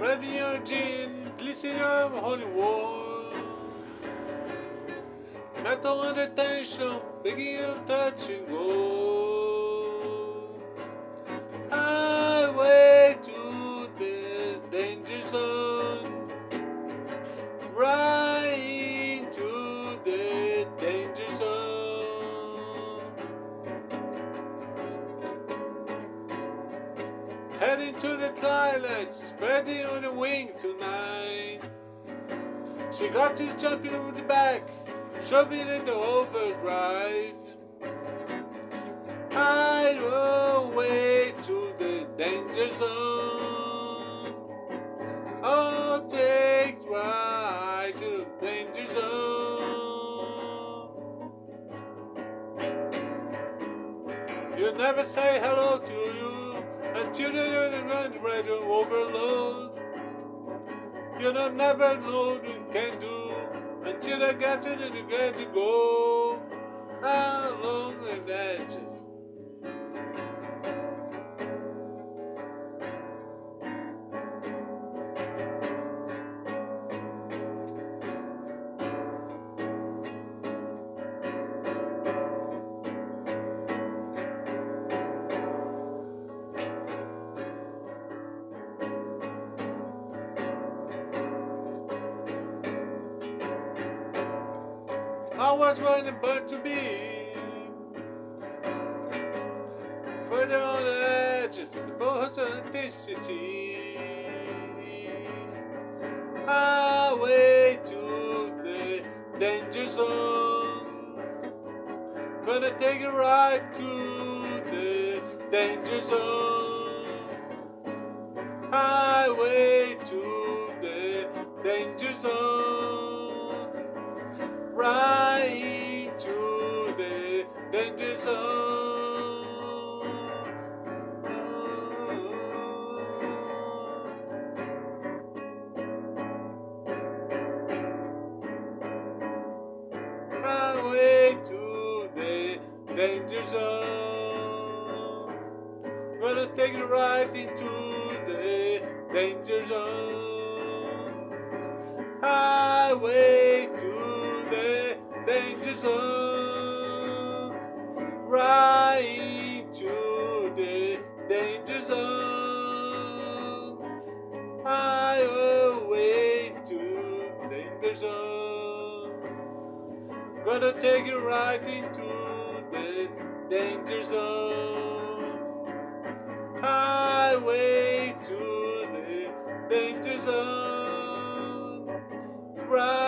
Your gin, of holy war. Metal under tension, begging you touch and go. Highway to the danger zone. Right Heading to the twilight, spreading on the wings tonight. She got to jumping over the back, shoving in the overdrive. Highway to the danger zone. I'll take right to the danger zone. You'll never say hello to you until you're ready to overload. You'll never know what you can do until I get to the get to go. I was running but to be Further on the edge of the boat's authenticity. Highway to the danger zone. Gonna take a ride to the danger zone. Highway to the danger zone danger zone. Highway to the danger zone. Gonna take it right into the danger zone. Highway to the danger zone right to the danger zone. I will wave to danger zone. Gonna take you right into the danger zone. I wave to the danger zone. Right